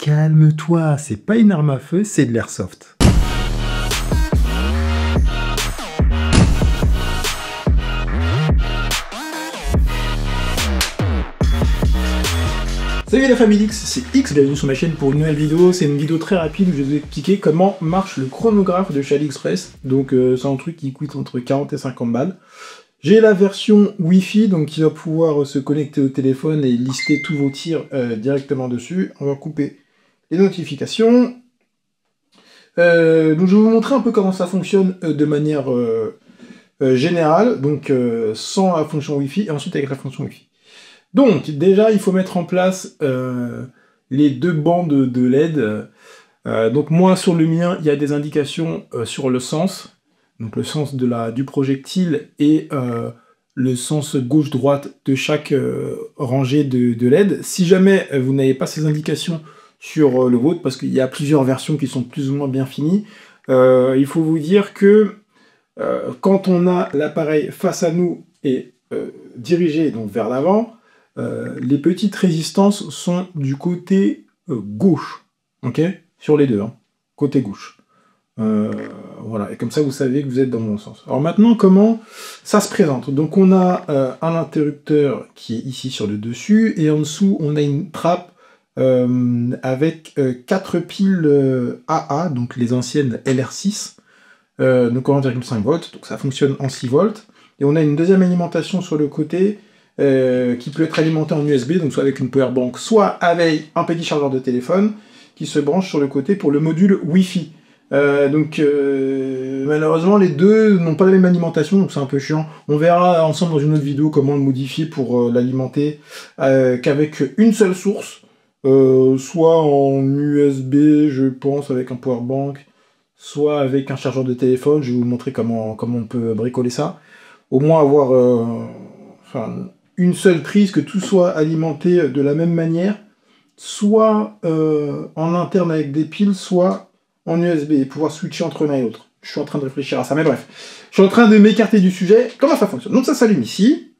calme-toi, c'est pas une arme à feu, c'est de l'airsoft. Salut la famille X, c'est X, bienvenue sur ma chaîne pour une nouvelle vidéo. C'est une vidéo très rapide où je vais vous expliquer comment marche le chronographe de chez AliExpress. Donc euh, c'est un truc qui coûte entre 40 et 50 balles. J'ai la version Wi-Fi, donc qui va pouvoir se connecter au téléphone et lister tous vos tirs euh, directement dessus. On va couper les notifications. Euh, donc je vais vous montrer un peu comment ça fonctionne de manière générale, donc sans la fonction Wi-Fi et ensuite avec la fonction Wi-Fi. Donc, déjà, il faut mettre en place euh, les deux bandes de LED. Euh, donc, moi, sur le mien, il y a des indications euh, sur le sens. Donc, le sens de la, du projectile et le sens gauche-droite de chaque rangée de, de, LED. Si jamais vous n'avez pas ces indications sur le vôtre, parce qu'il y a plusieurs versions qui sont plus ou moins bien finies, il faut vous dire que quand on a l'appareil face à nous et dirigé donc vers l'avant, euh, les petites résistances sont du côté euh, gauche, ok? Sur les deux, hein. côté gauche. Euh, voilà, et comme ça vous savez que vous êtes dans mon sens. Alors maintenant, comment ça se présente? Donc on a un interrupteur qui est ici sur le dessus, et en dessous on a une trappe avec quatre piles AA, donc les anciennes LR6, donc 1,5 volts, donc ça fonctionne en 6 volts. Et on a une deuxième alimentation sur le côté euh, qui peut être alimenté en USB, donc soit avec une power bank, soit avec un petit chargeur de téléphone qui se branche sur le côté pour le module Wi-Fi. Euh, donc euh, malheureusement les deux n'ont pas la même alimentation, donc c'est un peu chiant. On verra ensemble dans une autre vidéo comment le modifier pour l'alimenter qu'avec une seule source, soit en USB je pense avec un power bank, soit avec un chargeur de téléphone. Je vais vous montrer comment, comment on peut bricoler ça. Au moins avoir enfin, une seule prise, que tout soit alimenté de la même manière, soit euh, en interne avec des piles, soit en USB, et pouvoir switcher entre l'un et l'autre. Je suis en train de réfléchir à ça, mais bref. Je suis en train de m'écarter du sujet. Comment ça fonctionne? Donc ça s'allume ici.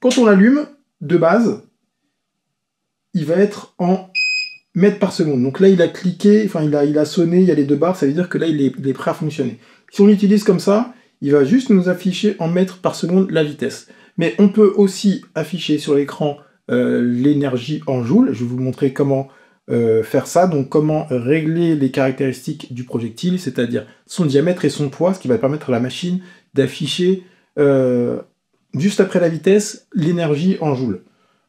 Quand on l'allume, de base, il va être en mètres par seconde. Donc là, il a cliqué, enfin, il a, sonné, il y a les deux barres, ça veut dire que là, il est, il est prêt à fonctionner. Si on l'utilise comme ça, il va juste nous afficher en mètres par seconde la vitesse. Mais on peut aussi afficher sur l'écran euh, l'énergie en joules. Je vais vous montrer comment euh, faire ça, donc comment régler les caractéristiques du projectile, c'est-à-dire son diamètre et son poids, ce qui va permettre à la machine d'afficher euh, juste après la vitesse l'énergie en joules.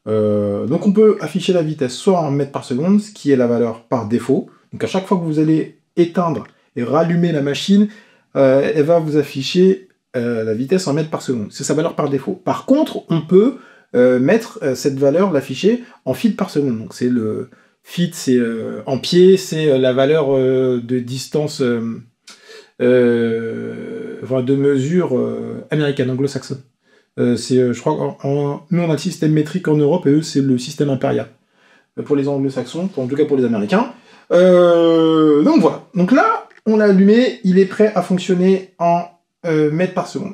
Donc on peut afficher la vitesse soit en mètres par seconde, ce qui est la valeur par défaut. Donc à chaque fois que vous allez éteindre et rallumer la machine, elle va vous afficher euh, la vitesse en mètres par seconde. C'est sa valeur par défaut. Par contre, on peut euh, mettre euh, cette valeur, l'afficher, en feet par seconde. Donc c'est le feet, c'est en pied, c'est la valeur de distance, de mesure américaine, anglo-saxonne. C'est, je crois, nous on a le système métrique en Europe et eux c'est le système impérial pour les anglo-saxons, en tout cas pour les américains. donc voilà. Donc là, on l'a allumé, il est prêt à fonctionner en euh, mètres par seconde.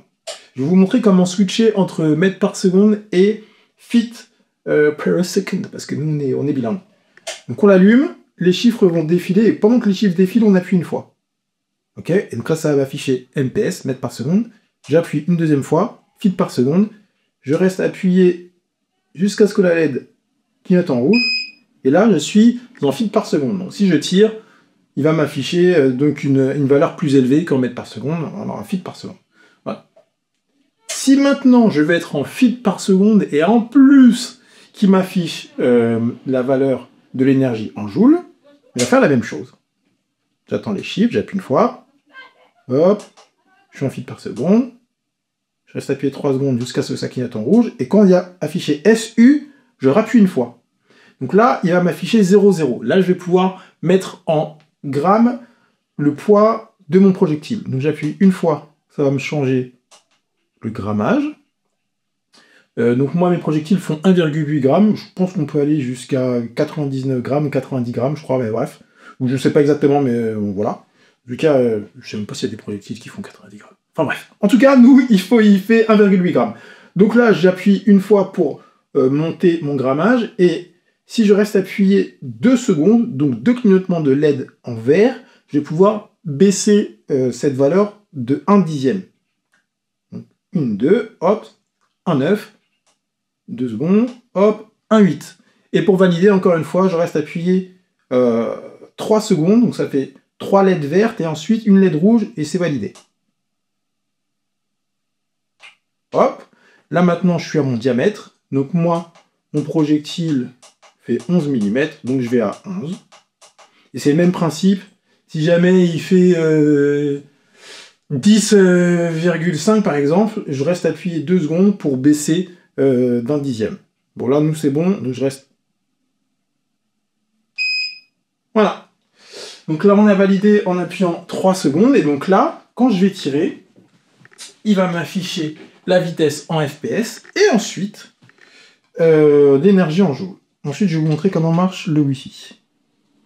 Je vais vous montrer comment switcher entre mètres par seconde et feet euh, per second, parce que nous, on est, on est bilingue. Donc on l'allume, les chiffres vont défiler, et pendant que les chiffres défilent, on appuie une fois. Ok? Et donc là, ça va afficher MPS, mètres par seconde. J'appuie une deuxième fois, par seconde. Je reste appuyé jusqu'à ce que la LED clignote en rouge. Et là, je suis en feet par seconde. Donc si je tire, il va m'afficher euh, donc une, valeur plus élevée qu'en mètres par seconde, alors un feet par seconde. Si maintenant je vais être en feet par seconde et en plus qui m'affiche euh, la valeur de l'énergie en joules, il va faire la même chose. J'attends les chiffres, j'appuie une fois, hop, je suis en feet par seconde, je reste appuyé 3 secondes jusqu'à ce que ça clignote en rouge, et quand il y a affiché SU, je rappuie une fois. Donc là, il va m'afficher 0,0. Là, je vais pouvoir mettre en grammes le poids de mon projectile. Donc j'appuie une fois, ça va me changer le grammage. Euh, donc moi mes projectiles font 1,8 grammes, je pense qu'on peut aller jusqu'à 99 grammes, 90 grammes je crois, mais bref. Ou je sais pas exactement, mais euh, voilà. En tout cas, euh, je sais même pas s'il y a des projectiles qui font 90 grammes. Enfin bref. En tout cas, nous, il, faut, il fait 1,8 grammes. Donc là, j'appuie une fois pour monter mon grammage, et Si je reste appuyé 2 secondes, donc deux clignotements de LED en vert, je vais pouvoir baisser euh, cette valeur de 1 dixième. Donc, 1, 2, hop, 1 9, 2 secondes, hop, 1 8. Et pour valider, encore une fois, je reste appuyé 3 euh, secondes, donc ça fait 3 LED vertes et ensuite une LED rouge et c'est validé. Hop, là maintenant je suis à mon diamètre, donc moi, mon projectile fait 11 mm, donc je vais à 11. Et c'est le même principe, si jamais il fait 10,5 euh, par exemple, je reste appuyé 2 secondes pour baisser euh, d'un dixième. Bon là nous c'est bon, donc je reste... Voilà. Donc là on a validé en appuyant 3 secondes, et donc là, quand je vais tirer, il va m'afficher la vitesse en FPS, et ensuite euh, l'énergie en joules. Ensuite, je vais vous montrer comment marche le Wi-Fi.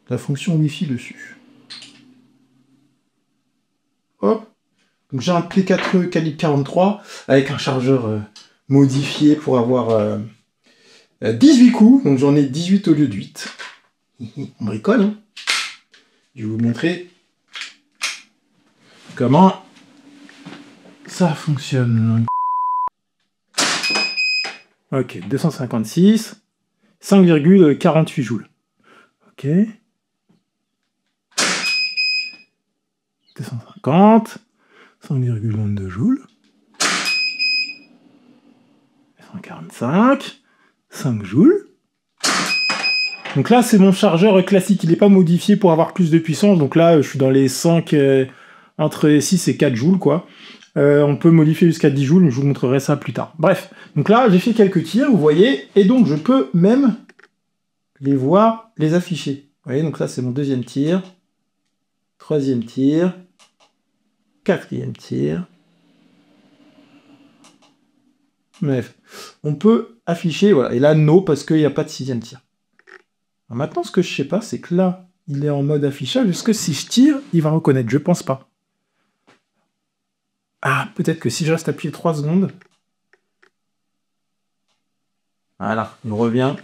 La fonction Wi-Fi dessus. Hop. Donc j'ai un P4E calibre 43 avec un chargeur euh, modifié pour avoir 18 euh, coups. Donc j'en ai 18 au lieu de 8. On bricole, hein. Je vais vous montrer comment ça fonctionne. Ok, 256, 5,48 joules. Ok. 250, 5,22 joules. 145, 5 joules. Donc là, c'est mon chargeur classique. Il n'est pas modifié pour avoir plus de puissance. Donc là, je suis dans les 5, euh, entre 6 et 4 joules, quoi. Euh, on peut modifier jusqu'à 10 joules, je vous montrerai ça plus tard. Bref, donc là, j'ai fait quelques tirs, vous voyez, et donc je peux même les voir, les afficher. Vous voyez, donc là, c'est mon deuxième tir, troisième tir, quatrième tir. Bref, on peut afficher, voilà, et là, no, parce qu'il n'y a pas de sixième tir. maintenant, ce que je sais pas, c'est que là, il est en mode affichage, est-ce que si je tire, il va reconnaître? Je pense pas. Ah, peut-être que si je reste appuyé 3 secondes... Voilà, on revient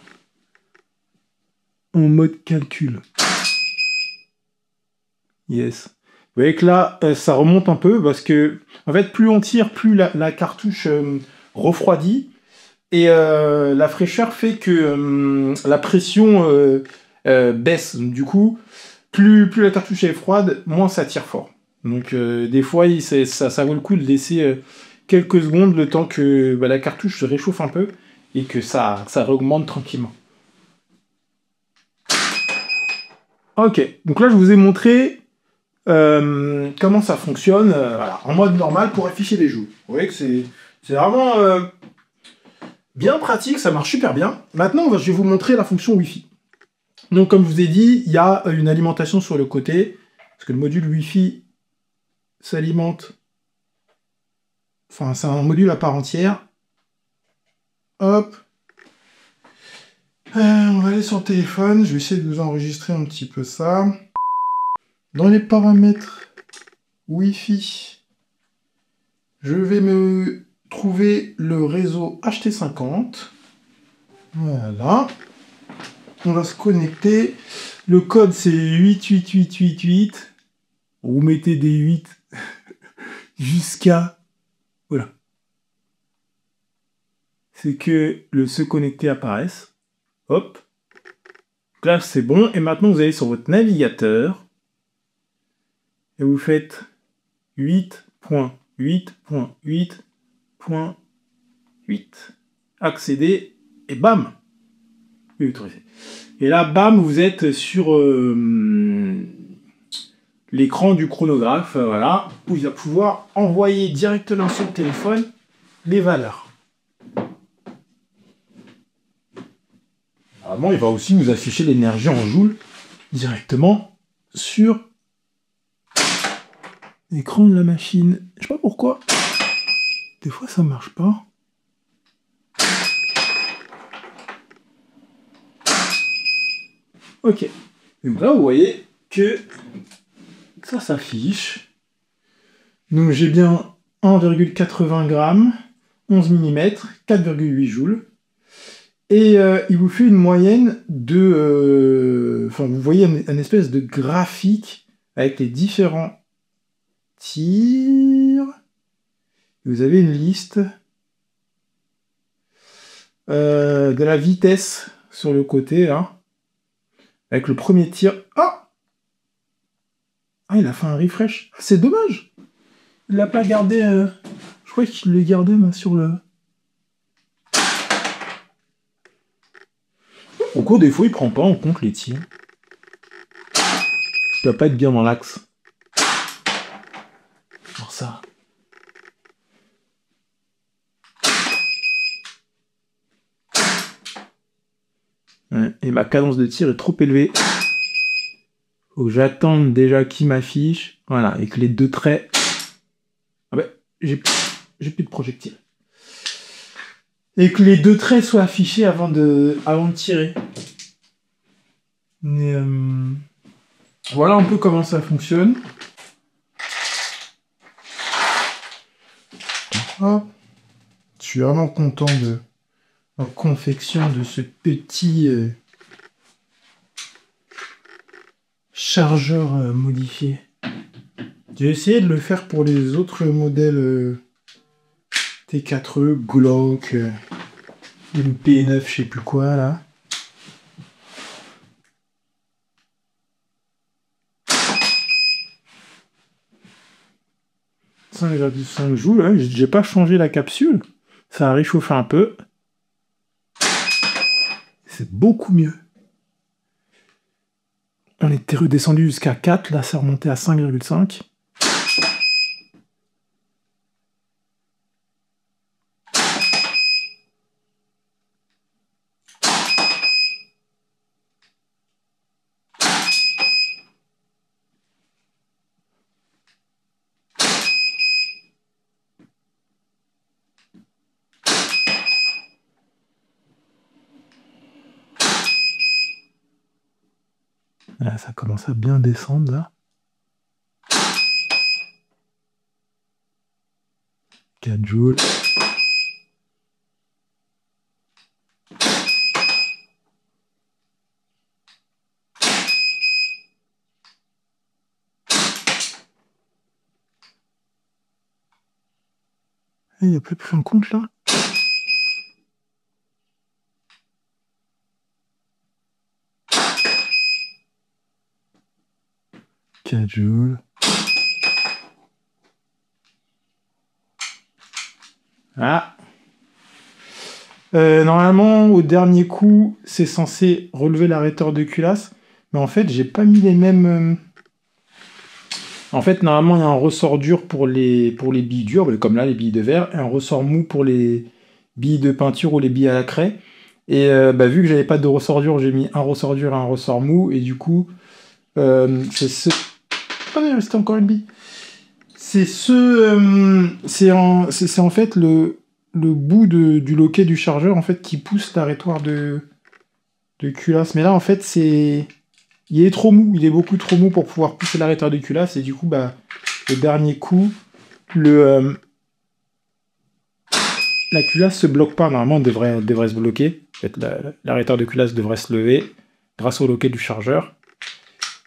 en mode calcul. Yes. Vous voyez que là, euh, ça remonte un peu parce que, en fait, plus on tire, plus la, cartouche euh, refroidit. Et euh, la fraîcheur fait que la pression baisse. Du coup, plus, plus la cartouche est froide, moins ça tire fort. Donc euh, des fois, ça, vaut le coup de laisser euh, quelques secondes le temps que bah, la cartouche se réchauffe un peu et que ça, ça augmente tranquillement. Ok, donc là je vous ai montré euh, comment ça fonctionne en mode normal pour afficher les joues. Vous voyez que c'est vraiment bien pratique, ça marche super bien. Maintenant, je vais vous montrer la fonction Wi-Fi. Donc comme je vous ai dit, il y a une alimentation sur le côté, parce que le module Wi-Fi s'alimente. Enfin, c'est un module à part entière. Hop. Euh, on va aller sur téléphone. Je vais essayer de vous enregistrer un petit peu ça. Dans les paramètres Wi-Fi, je vais me trouver le réseau HT50. Voilà. On va se connecter. Le code c'est 88888. Vous mettez des 8 jusqu'à... Voilà. C'est que le se connecter apparaisse. Hop. Là, c'est bon. Et maintenant, vous allez sur votre navigateur. Et vous faites 8.8.8.8. Accéder. Et bam Et là, bam, vous êtes sur... Euh, l'écran du chronographe, euh, voilà, où il va pouvoir envoyer directement sur le téléphone les valeurs. Normalement, il va aussi nous afficher l'énergie en joules directement sur l'écran de la machine. Je sais pas pourquoi. Des fois, ça marche pas. Ok. Donc là, vous voyez que ça s'affiche. Donc j'ai bien 1,80 g, 11 mm, 4,8 joules. Et euh, il vous fait une moyenne de... euh, Enfin, vous voyez un, espèce de graphique avec les différents tirs. Vous avez une liste euh, de la vitesse sur le côté, là. Avec le premier tir. Ah, il a fait un refresh. C'est dommage Il l'a pas gardé... euh, Je crois qu'il l'a gardé sur le... Au cours des fois, il prend pas en compte les tirs. Il doit pas être bien dans l'axe. Pour ça. Et ma cadence de tir est trop élevée. J'attende déjà qu'il m'affiche. Voilà, et que les deux traits. Ah ben, j'ai plus de projectile. Et que les deux traits soient affichés avant de, avant de tirer. Mais, euh, Voilà un peu comment ça fonctionne. Hop. Je suis vraiment content de la confection de ce petit euh, chargeur euh, modifié. J'ai essayé de le faire pour les autres modèles euh, T4E, Glock, euh, une P9, je sais plus quoi là. cinq joules, là, j'ai pas changé la capsule. Ça a réchauffé un peu. C'est beaucoup mieux. On était redescendu jusqu'à 4, là c'est remonté à 5,5. Là, ça commence à bien descendre là. 4 joules. Il n'y a plus plus un compte là? 4 joules. Ah. Euh, normalement, au dernier coup, c'est censé relever l'arrêteur de culasse. Mais en fait, j'ai pas mis les mêmes. euh, En fait, normalement, il y a un ressort dur pour les, billes dures, comme là, les billes de verre, et un ressort mou pour les billes de peinture ou les billes à la craie. Et euh, bah, vu que j'avais pas de ressort dur, j'ai mis un ressort dur et un ressort mou, et du coup, c'est ce. Il restait encore une bille. C'est ce. euh, c'est en, en fait le, le bout de- du loquet du chargeur en fait qui pousse l'arrêtoire de, de culasse. Mais là, en fait, c'est. Il est trop mou, il est beaucoup trop mou pour pouvoir pousser l'arrêteur de culasse, et du coup, bah, le dernier coup, le. euh, la culasse se bloque pas, normalement, elle devrait, devrait se bloquer. En fait, de culasse devrait se lever grâce au loquet du chargeur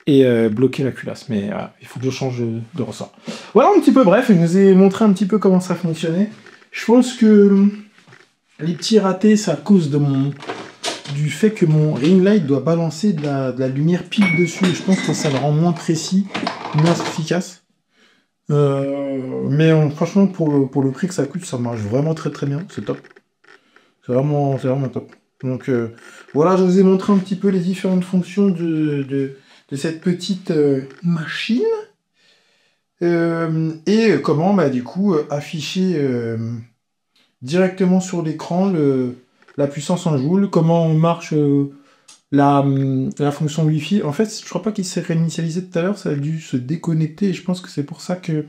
et euh, bloquer la culasse. Mais voilà, il faut que je change de, ressort. Voilà un petit peu, bref, je vous ai montré un petit peu comment ça fonctionnait. Je pense que les petits ratés, c'est à cause de mon du fait que mon ring light doit balancer de la, lumière pile dessus. Je pense que ça le rend moins précis, moins efficace. Euh, mais euh, franchement, pour le, pour le prix que ça coûte, ça marche vraiment très très bien. C'est top. C'est vraiment, vraiment top. Donc euh, voilà, je vous ai montré un petit peu les différentes fonctions de, de cette petite euh, machine. Euh, et comment, bah, du coup, euh, afficher directement sur l'écran la puissance en joule, comment marche la, hum, la fonction Wi-Fi. En fait, je crois pas qu'il s'est réinitialisé tout à l'heure, ça a dû se déconnecter, et je pense que c'est pour ça que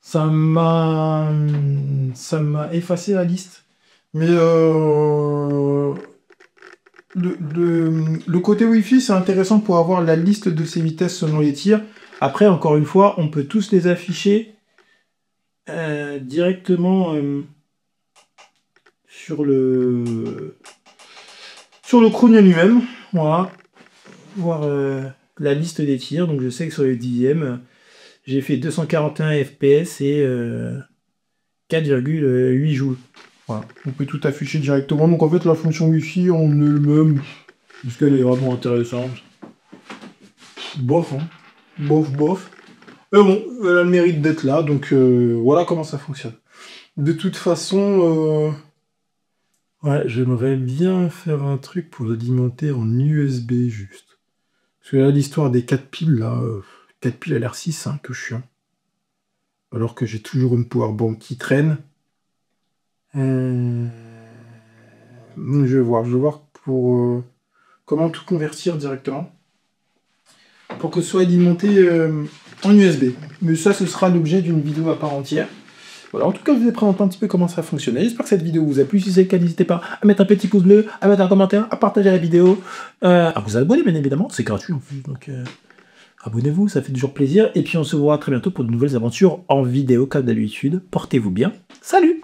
ça m'a ça m'a effacé la liste. Mais euh, le, côté Wi-Fi, c'est intéressant pour avoir la liste de ses vitesses selon les tirs. Après, encore une fois, on peut tous les afficher euh, directement euh, sur le sur le lui-même. Voilà. Voir euh, la liste des tirs. Donc je sais que sur le dixième, j'ai fait 241 FPS et 4,8 joules. Voilà. On peut tout afficher directement. Donc en fait la fonction Wi-Fi en elle-même, est-ce qu'elle est vraiment intéressante Bof, hein. Bof, bof. Mais bon, elle a le mérite d'être là, donc euh, voilà comment ça fonctionne. De toute façon, euh, ouais, j'aimerais bien faire un truc pour l'alimenter en USB juste. Parce que là, l'histoire des 4 piles, là, 4 euh, piles a l'air si simple que chiant. Alors que j'ai toujours une powerbank qui traîne. Je vais voir, je vais voir pour comment tout convertir directement pour que ce soit alimenté euh, en USB. Mais ça, ce sera l'objet d'une vidéo à part entière. Voilà, en tout cas, je vous ai présenté un petit peu comment ça fonctionnait. J'espère que cette vidéo vous a plu. Si c'est le cas, n'hésitez pas à mettre un petit pouce bleu, à mettre un commentaire, à partager la vidéo, euh, à vous abonner, bien évidemment. C'est gratuit en plus, donc euh, abonnez-vous, ça fait toujours plaisir. Et puis, on se voit très bientôt pour de nouvelles aventures en vidéo, comme d'habitude. Portez-vous bien. Salut